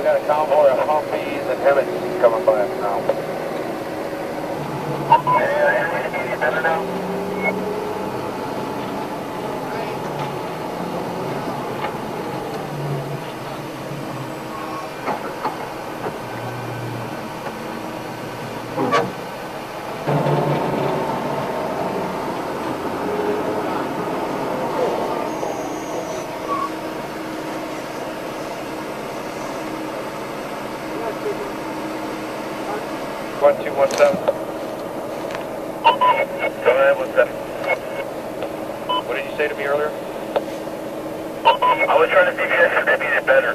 we got a convoy of Humvees and HEMTTs coming by us now. Better One two one seven. Go ahead, one seven. What did you say to me earlier? I was trying to see if you guys could get better.